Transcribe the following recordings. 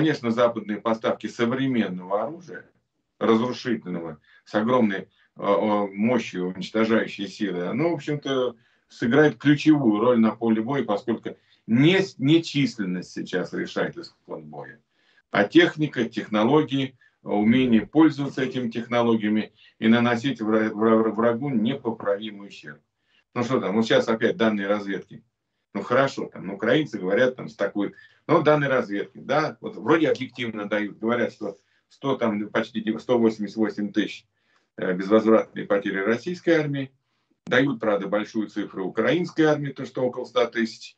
конечно, западные поставки современного оружия, разрушительного, с огромной мощью уничтожающей силы, оно, в общем-то, сыграет ключевую роль на поле боя, поскольку не, не численность сейчас решает исход боя, а техника, технологии, умение пользоваться этими технологиями и наносить врагу непоправимый ущерб. Ну что там, вот сейчас опять данные разведки. Ну хорошо, там ну, украинцы говорят там с такой, ну данные разведки, да, вот вроде объективно дают, говорят, что 100, там, почти 188 тысяч э, безвозвратные потери российской армии, дают, правда, большую цифру украинской армии, то что около 100 тысяч,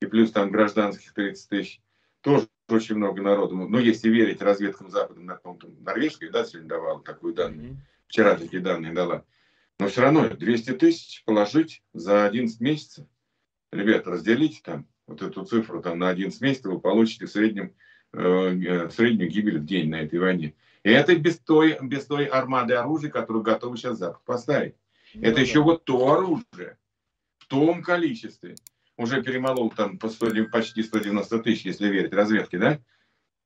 и плюс там гражданских 30 тысяч, тоже очень много народу. Ну, если верить разведкам Запада, на норвежской, да, сегодня давала такую данную, вчера такие данные дала. Но все равно 200 тысяч положить за 11 месяцев. Ребята, разделите там вот эту цифру там, на 11 месяцев, вы получите в среднем э, э, среднюю гибель в день на этой войне. И это без той, без той армады оружия, которую готовы сейчас Запад поставить. Ну, это да. еще вот то оружие в том количестве. Уже перемолол там по 100, почти 190 тысяч, если верить разведке, да?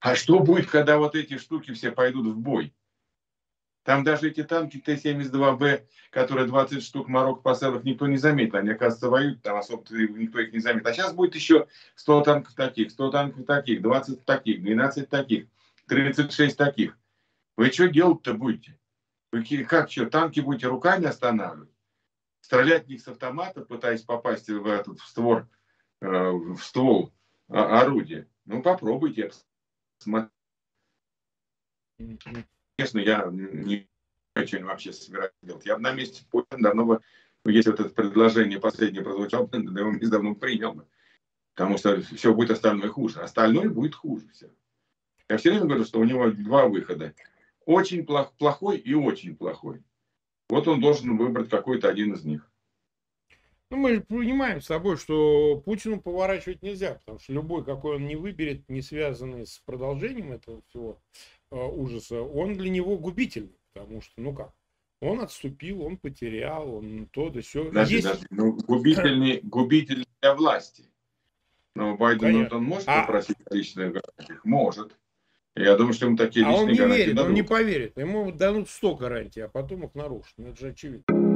А что будет, когда вот эти штуки все пойдут в бой? Там даже эти танки Т-72Б, которые 20 штук Марокко поставил, никто не заметил. Они, оказывается, воюют, там особо никто их не заметил. А сейчас будет еще 100 танков таких, 100 танков таких, 20 таких, 12 таких, 36 таких. Вы что делать-то будете? Вы как что, танки будете руками останавливать? Стрелять в них с автомата, пытаясь попасть в этот в створ, э, в ствол а, орудия? Ну, попробуйте. Конечно, я не они вообще собираются делать. Я бы на месте Путина давно бы, ну, если вот это предложение последнее прозвучало, да его давно принял бы. Потому что все будет остальное хуже. Остальное будет хуже все. Я все время говорю, что у него два выхода. Очень плох, плохой и очень плохой. Вот он должен выбрать какой-то один из них. Ну, мы же понимаем с собой, что Путину поворачивать нельзя, потому что любой, какой он не выберет, не связанный с продолжением этого всего э, ужаса, он для него губительный. Потому что, ну как, он отступил, он потерял, он то да все. Даже, Есть... даже, ну, губительный, губительный для власти. Но Байден он может а... попросить личных гарантий? Может. Я думаю, что ему такие а личные гарантии он не верит, дадут. он не поверит. Ему дадут 100 гарантий, а потом их нарушат. Ну, это же очевидно.